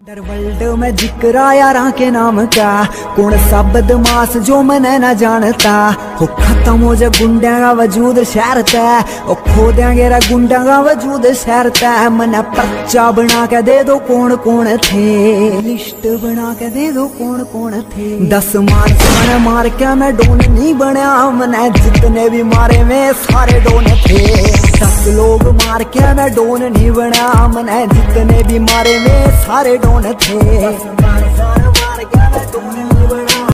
World में ज़िक्र यारा के नाम का। कौन सा बदमाश जो मैंने न जानता। हो खत्म हो जा गुंडा का वजूद शहर तय खो देंगे गुंडा का वजूद शहर तय मैंने पर्चा बना के दे दो कौन कौन थे। लिस्ट बना के दे दो कौन कौन थे। दस मार मैंने मार के मैं डोन नहीं बनया। मैंने जितने भी मारे में सारे डोन थे। दस लोग मार के मैं डोन नहीं बना मैंने जितने भी मारे में सारे डोन थे। मार मार के मैं डोन